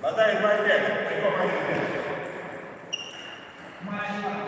Подай 2,5. Чего маленький? Да,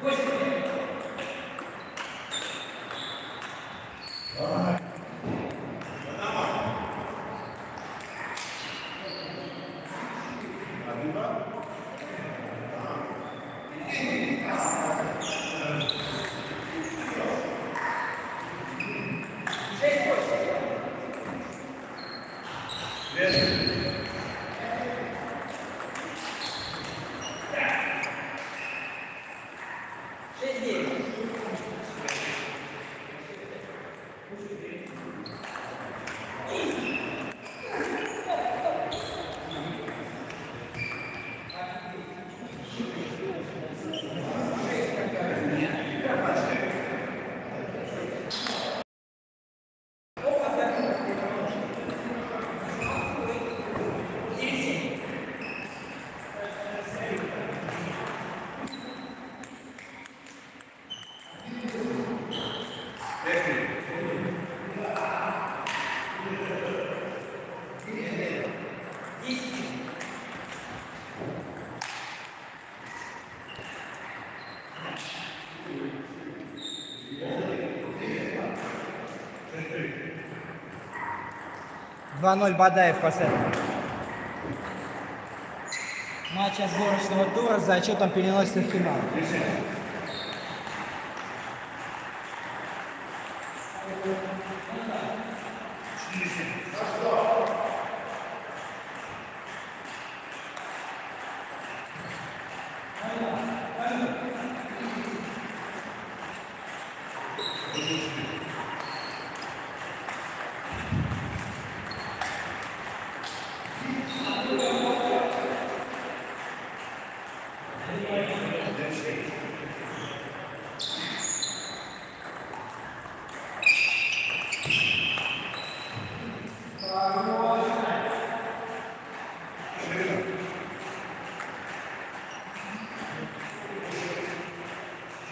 Два 2-0 Бадаев поставил. Матч отборочного тура за зачетом переносится в финал.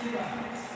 Obrigado.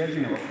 Virginia.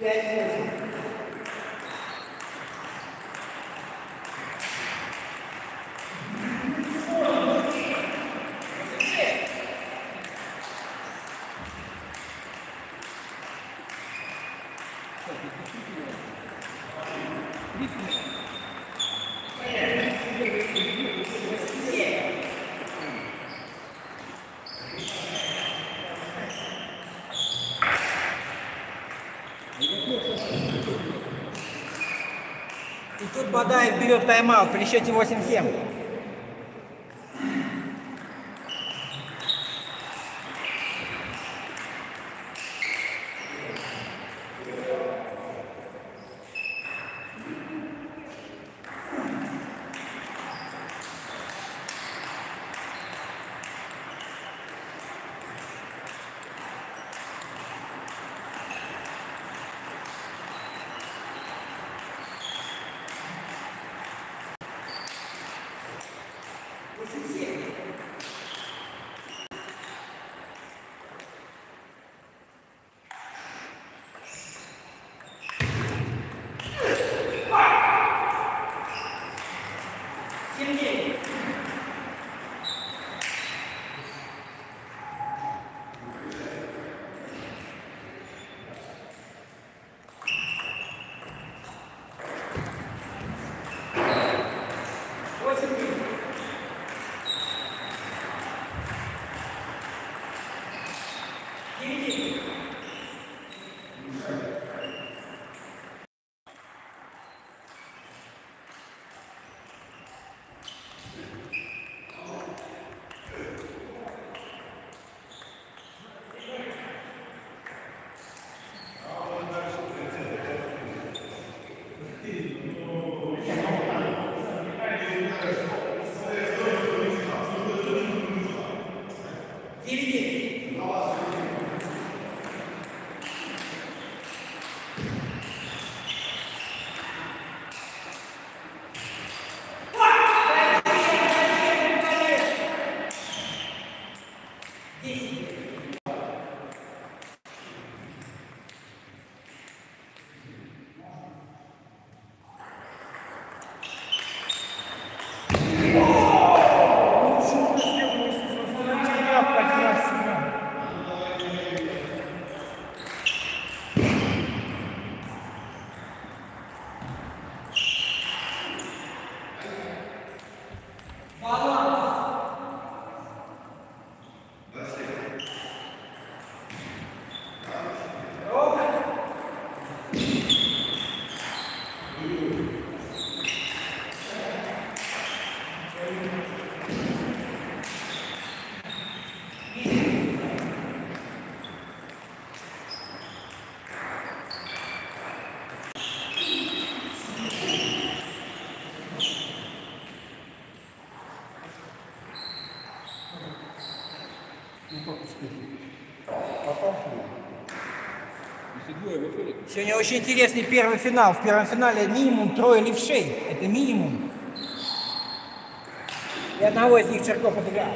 Yes. Берет тайм-аут при счете 8-7. Сегодня очень интересный первый финал. В первом финале минимум трое левшей. Это минимум. И одного из них Черков обыграл.